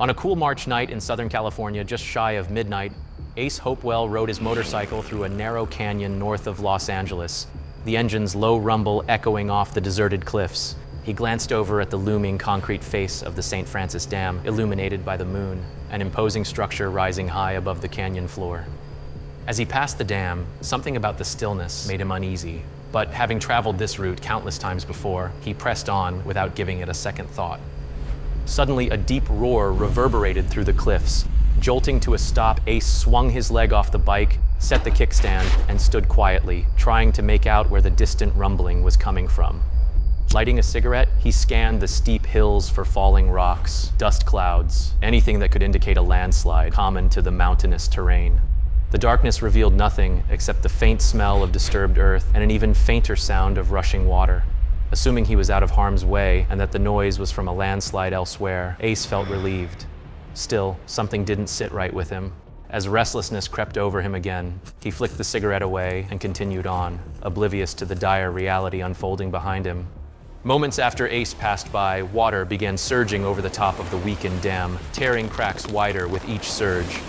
On a cool March night in Southern California, just shy of midnight, Ace Hopewell rode his motorcycle through a narrow canyon north of Los Angeles, the engine's low rumble echoing off the deserted cliffs. He glanced over at the looming concrete face of the St. Francis Dam, illuminated by the moon, an imposing structure rising high above the canyon floor. As he passed the dam, something about the stillness made him uneasy. But having traveled this route countless times before, he pressed on without giving it a second thought. Suddenly, a deep roar reverberated through the cliffs. Jolting to a stop, Ace swung his leg off the bike, set the kickstand, and stood quietly, trying to make out where the distant rumbling was coming from. Lighting a cigarette, he scanned the steep hills for falling rocks, dust clouds, anything that could indicate a landslide common to the mountainous terrain. The darkness revealed nothing except the faint smell of disturbed earth and an even fainter sound of rushing water. Assuming he was out of harm's way and that the noise was from a landslide elsewhere, Ace felt relieved. Still, something didn't sit right with him. As restlessness crept over him again, he flicked the cigarette away and continued on, oblivious to the dire reality unfolding behind him. Moments after Ace passed by, water began surging over the top of the weakened dam, tearing cracks wider with each surge.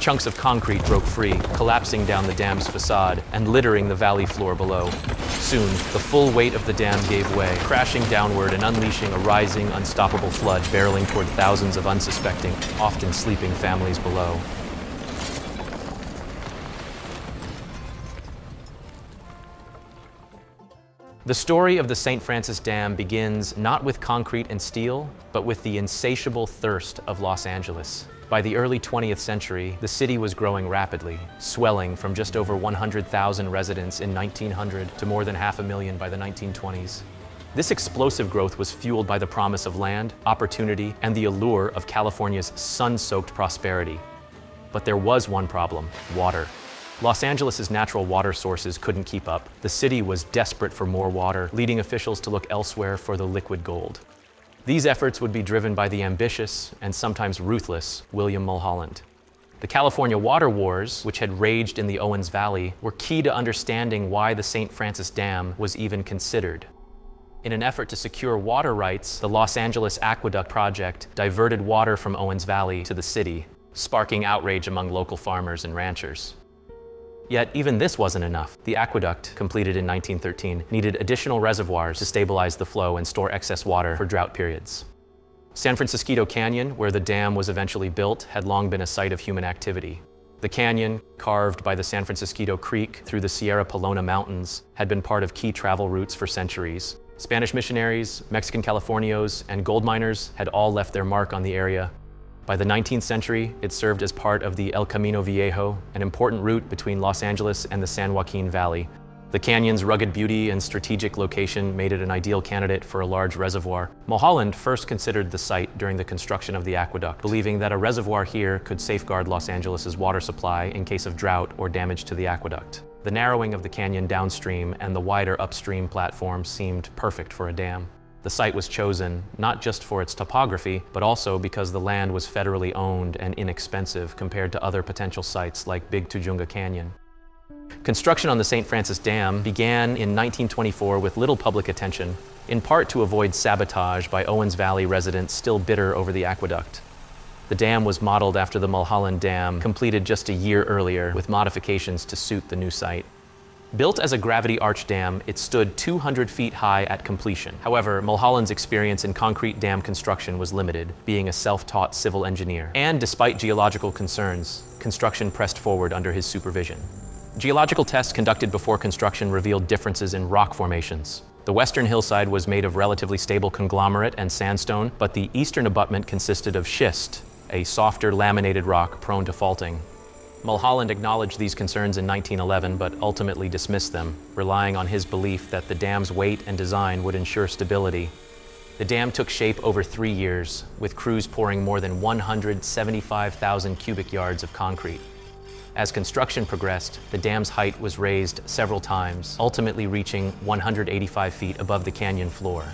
Chunks of concrete broke free, collapsing down the dam's facade and littering the valley floor below. Soon, the full weight of the dam gave way, crashing downward and unleashing a rising, unstoppable flood barreling toward thousands of unsuspecting, often sleeping families below. The story of the St. Francis Dam begins not with concrete and steel, but with the insatiable thirst of Los Angeles. By the early 20th century, the city was growing rapidly, swelling from just over 100,000 residents in 1900 to more than half a million by the 1920s. This explosive growth was fueled by the promise of land, opportunity, and the allure of California's sun-soaked prosperity. But there was one problem, water. Los Angeles' natural water sources couldn't keep up. The city was desperate for more water, leading officials to look elsewhere for the liquid gold. These efforts would be driven by the ambitious and sometimes ruthless William Mulholland. The California water wars, which had raged in the Owens Valley, were key to understanding why the St. Francis Dam was even considered. In an effort to secure water rights, the Los Angeles Aqueduct Project diverted water from Owens Valley to the city, sparking outrage among local farmers and ranchers. Yet even this wasn't enough. The aqueduct, completed in 1913, needed additional reservoirs to stabilize the flow and store excess water for drought periods. San Francisquito Canyon, where the dam was eventually built, had long been a site of human activity. The canyon, carved by the San Francisquito Creek through the Sierra Pelona Mountains, had been part of key travel routes for centuries. Spanish missionaries, Mexican Californios, and gold miners had all left their mark on the area, by the 19th century, it served as part of the El Camino Viejo, an important route between Los Angeles and the San Joaquin Valley. The canyon's rugged beauty and strategic location made it an ideal candidate for a large reservoir. Mulholland first considered the site during the construction of the aqueduct, believing that a reservoir here could safeguard Los Angeles's water supply in case of drought or damage to the aqueduct. The narrowing of the canyon downstream and the wider upstream platform seemed perfect for a dam. The site was chosen not just for its topography, but also because the land was federally owned and inexpensive compared to other potential sites like Big Tujunga Canyon. Construction on the St. Francis Dam began in 1924 with little public attention, in part to avoid sabotage by Owens Valley residents still bitter over the aqueduct. The dam was modeled after the Mulholland Dam, completed just a year earlier with modifications to suit the new site. Built as a gravity arch dam, it stood 200 feet high at completion. However, Mulholland's experience in concrete dam construction was limited, being a self-taught civil engineer. And despite geological concerns, construction pressed forward under his supervision. Geological tests conducted before construction revealed differences in rock formations. The western hillside was made of relatively stable conglomerate and sandstone, but the eastern abutment consisted of schist, a softer laminated rock prone to faulting. Mulholland acknowledged these concerns in 1911, but ultimately dismissed them, relying on his belief that the dam's weight and design would ensure stability. The dam took shape over three years, with crews pouring more than 175,000 cubic yards of concrete. As construction progressed, the dam's height was raised several times, ultimately reaching 185 feet above the canyon floor.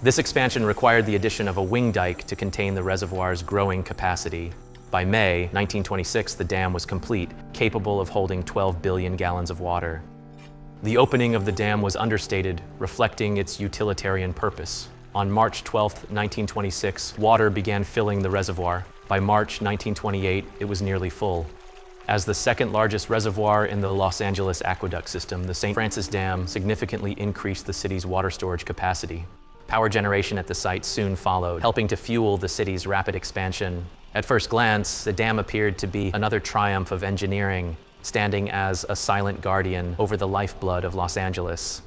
This expansion required the addition of a wing dike to contain the reservoir's growing capacity, by May 1926, the dam was complete, capable of holding 12 billion gallons of water. The opening of the dam was understated, reflecting its utilitarian purpose. On March 12, 1926, water began filling the reservoir. By March 1928, it was nearly full. As the second largest reservoir in the Los Angeles aqueduct system, the St. Francis Dam significantly increased the city's water storage capacity. Power generation at the site soon followed, helping to fuel the city's rapid expansion. At first glance, the dam appeared to be another triumph of engineering, standing as a silent guardian over the lifeblood of Los Angeles.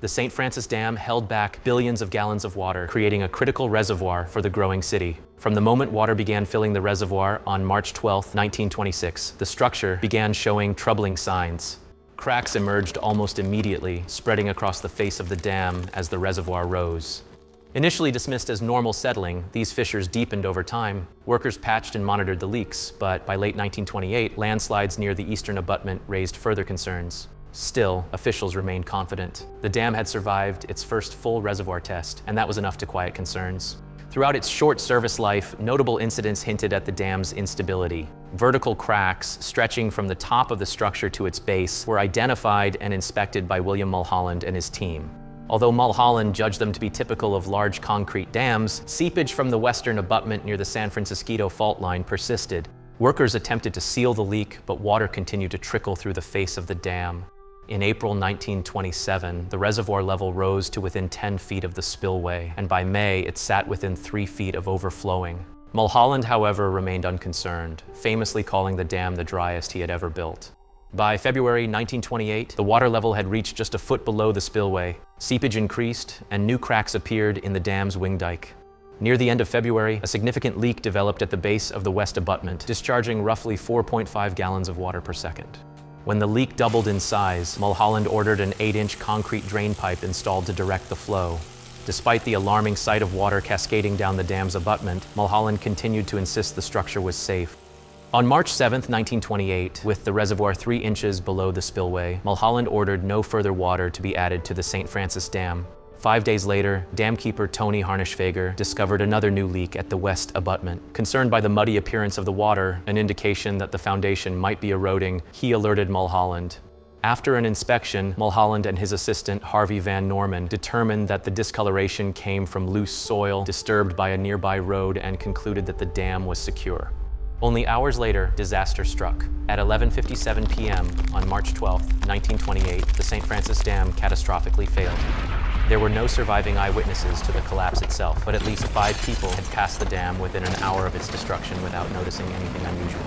The St. Francis Dam held back billions of gallons of water, creating a critical reservoir for the growing city. From the moment water began filling the reservoir on March 12, 1926, the structure began showing troubling signs. Cracks emerged almost immediately, spreading across the face of the dam as the reservoir rose. Initially dismissed as normal settling, these fissures deepened over time. Workers patched and monitored the leaks, but by late 1928, landslides near the eastern abutment raised further concerns. Still, officials remained confident. The dam had survived its first full reservoir test, and that was enough to quiet concerns. Throughout its short service life, notable incidents hinted at the dam's instability. Vertical cracks stretching from the top of the structure to its base were identified and inspected by William Mulholland and his team. Although Mulholland judged them to be typical of large concrete dams, seepage from the western abutment near the San Francisquito fault line persisted. Workers attempted to seal the leak, but water continued to trickle through the face of the dam. In April 1927, the reservoir level rose to within 10 feet of the spillway, and by May, it sat within three feet of overflowing. Mulholland, however, remained unconcerned, famously calling the dam the driest he had ever built. By February 1928, the water level had reached just a foot below the spillway. Seepage increased, and new cracks appeared in the dam's wing dike. Near the end of February, a significant leak developed at the base of the west abutment, discharging roughly 4.5 gallons of water per second. When the leak doubled in size, Mulholland ordered an 8-inch concrete drain pipe installed to direct the flow. Despite the alarming sight of water cascading down the dam's abutment, Mulholland continued to insist the structure was safe. On March 7, 1928, with the reservoir three inches below the spillway, Mulholland ordered no further water to be added to the St. Francis Dam. Five days later, dam keeper Tony Harnischfeger discovered another new leak at the west abutment. Concerned by the muddy appearance of the water, an indication that the foundation might be eroding, he alerted Mulholland. After an inspection, Mulholland and his assistant, Harvey Van Norman, determined that the discoloration came from loose soil disturbed by a nearby road and concluded that the dam was secure. Only hours later, disaster struck. At 11.57 p.m. on March 12, 1928, the St. Francis Dam catastrophically failed. There were no surviving eyewitnesses to the collapse itself, but at least five people had passed the dam within an hour of its destruction without noticing anything unusual.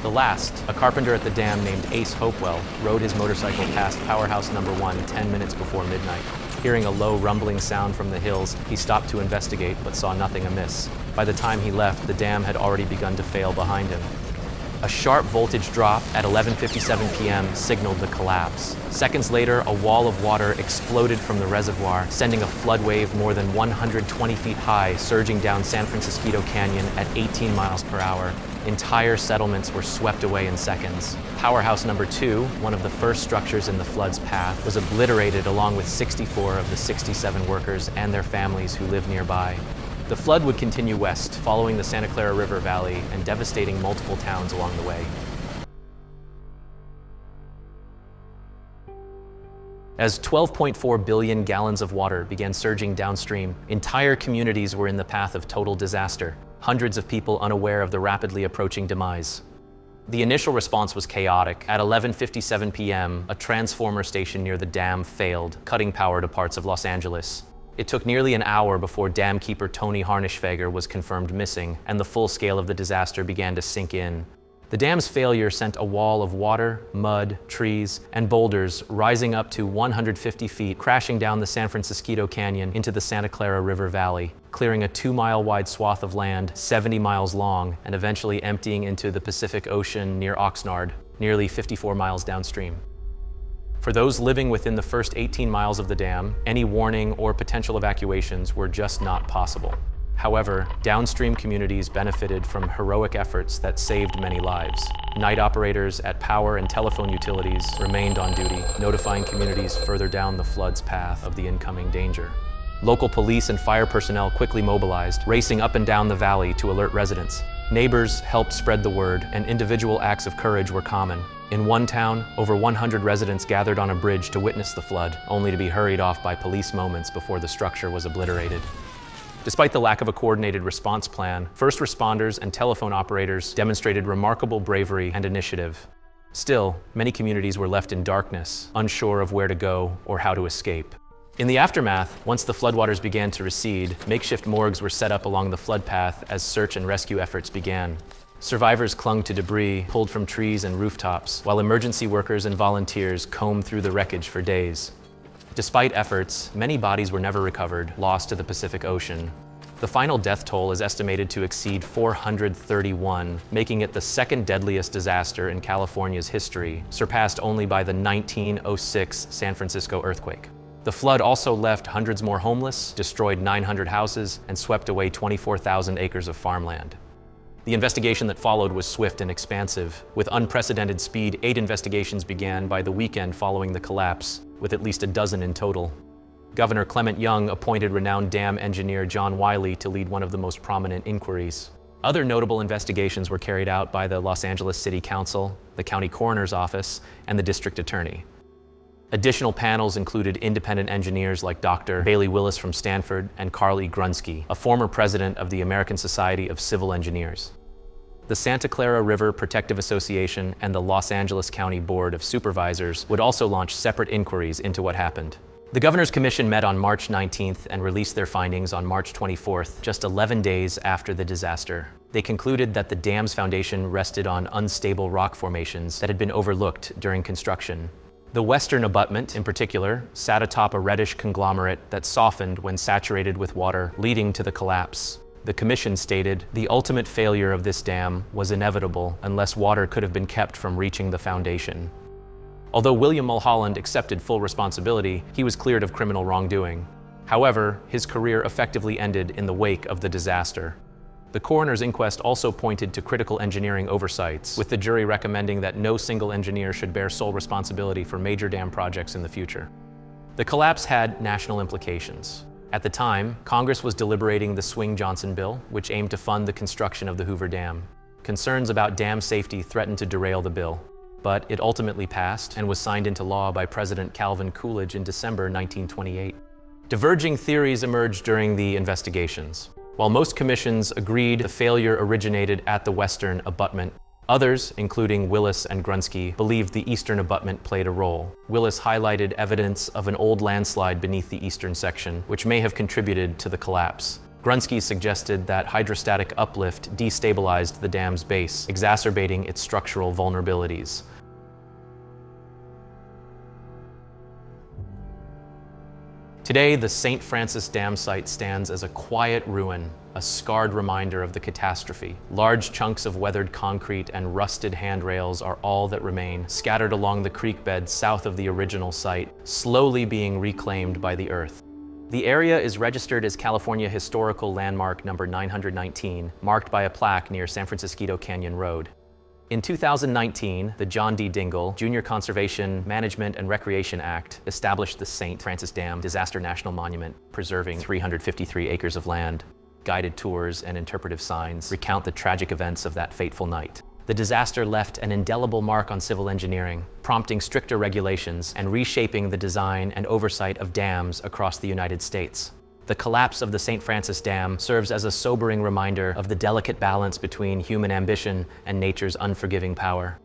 The last, a carpenter at the dam named Ace Hopewell, rode his motorcycle past Powerhouse Number 1 10 minutes before midnight. Hearing a low rumbling sound from the hills, he stopped to investigate but saw nothing amiss. By the time he left, the dam had already begun to fail behind him. A sharp voltage drop at 11.57 p.m. signaled the collapse. Seconds later, a wall of water exploded from the reservoir, sending a flood wave more than 120 feet high surging down San Francisquito Canyon at 18 miles per hour. Entire settlements were swept away in seconds. Powerhouse number two, one of the first structures in the flood's path, was obliterated along with 64 of the 67 workers and their families who lived nearby. The flood would continue west, following the Santa Clara River Valley and devastating multiple towns along the way. As 12.4 billion gallons of water began surging downstream, entire communities were in the path of total disaster, hundreds of people unaware of the rapidly approaching demise. The initial response was chaotic. At 11.57 p.m., a transformer station near the dam failed, cutting power to parts of Los Angeles. It took nearly an hour before dam keeper Tony Harnischfeger was confirmed missing, and the full scale of the disaster began to sink in. The dam's failure sent a wall of water, mud, trees, and boulders rising up to 150 feet, crashing down the San Francisquito Canyon into the Santa Clara River Valley, clearing a two-mile wide swath of land 70 miles long, and eventually emptying into the Pacific Ocean near Oxnard, nearly 54 miles downstream. For those living within the first 18 miles of the dam, any warning or potential evacuations were just not possible. However, downstream communities benefited from heroic efforts that saved many lives. Night operators at power and telephone utilities remained on duty, notifying communities further down the flood's path of the incoming danger. Local police and fire personnel quickly mobilized, racing up and down the valley to alert residents. Neighbors helped spread the word, and individual acts of courage were common. In one town, over 100 residents gathered on a bridge to witness the flood, only to be hurried off by police moments before the structure was obliterated. Despite the lack of a coordinated response plan, first responders and telephone operators demonstrated remarkable bravery and initiative. Still, many communities were left in darkness, unsure of where to go or how to escape. In the aftermath, once the floodwaters began to recede, makeshift morgues were set up along the flood path as search and rescue efforts began. Survivors clung to debris pulled from trees and rooftops, while emergency workers and volunteers combed through the wreckage for days. Despite efforts, many bodies were never recovered, lost to the Pacific Ocean. The final death toll is estimated to exceed 431, making it the second deadliest disaster in California's history, surpassed only by the 1906 San Francisco earthquake. The flood also left hundreds more homeless, destroyed 900 houses, and swept away 24,000 acres of farmland. The investigation that followed was swift and expansive. With unprecedented speed, eight investigations began by the weekend following the collapse, with at least a dozen in total. Governor Clement Young appointed renowned dam engineer John Wiley to lead one of the most prominent inquiries. Other notable investigations were carried out by the Los Angeles City Council, the County Coroner's Office, and the District Attorney. Additional panels included independent engineers like Dr. Bailey Willis from Stanford and Carl E. Grunsky, a former president of the American Society of Civil Engineers. The Santa Clara River Protective Association and the Los Angeles County Board of Supervisors would also launch separate inquiries into what happened. The Governor's Commission met on March 19th and released their findings on March 24th, just 11 days after the disaster. They concluded that the dam's foundation rested on unstable rock formations that had been overlooked during construction. The western abutment, in particular, sat atop a reddish conglomerate that softened when saturated with water, leading to the collapse the Commission stated, the ultimate failure of this dam was inevitable unless water could have been kept from reaching the foundation. Although William Mulholland accepted full responsibility, he was cleared of criminal wrongdoing. However, his career effectively ended in the wake of the disaster. The coroner's inquest also pointed to critical engineering oversights, with the jury recommending that no single engineer should bear sole responsibility for major dam projects in the future. The collapse had national implications. At the time, Congress was deliberating the Swing-Johnson bill, which aimed to fund the construction of the Hoover Dam. Concerns about dam safety threatened to derail the bill, but it ultimately passed and was signed into law by President Calvin Coolidge in December 1928. Diverging theories emerged during the investigations. While most commissions agreed the failure originated at the western abutment, Others, including Willis and Grunsky, believed the eastern abutment played a role. Willis highlighted evidence of an old landslide beneath the eastern section, which may have contributed to the collapse. Grunsky suggested that hydrostatic uplift destabilized the dam's base, exacerbating its structural vulnerabilities. Today, the St. Francis Dam site stands as a quiet ruin, a scarred reminder of the catastrophe. Large chunks of weathered concrete and rusted handrails are all that remain, scattered along the creek bed south of the original site, slowly being reclaimed by the earth. The area is registered as California Historical Landmark number 919, marked by a plaque near San Francisquito Canyon Road. In 2019, the John D. Dingell Junior Conservation Management and Recreation Act established the St. Francis Dam Disaster National Monument, preserving 353 acres of land. Guided tours and interpretive signs recount the tragic events of that fateful night. The disaster left an indelible mark on civil engineering, prompting stricter regulations and reshaping the design and oversight of dams across the United States. The collapse of the St. Francis Dam serves as a sobering reminder of the delicate balance between human ambition and nature's unforgiving power.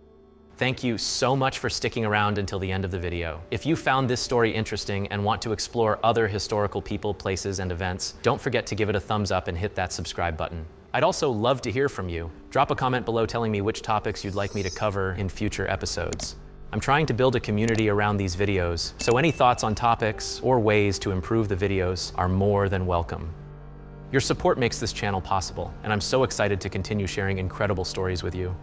Thank you so much for sticking around until the end of the video. If you found this story interesting and want to explore other historical people, places, and events, don't forget to give it a thumbs up and hit that subscribe button. I'd also love to hear from you. Drop a comment below telling me which topics you'd like me to cover in future episodes. I'm trying to build a community around these videos, so any thoughts on topics or ways to improve the videos are more than welcome. Your support makes this channel possible, and I'm so excited to continue sharing incredible stories with you.